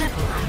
Triple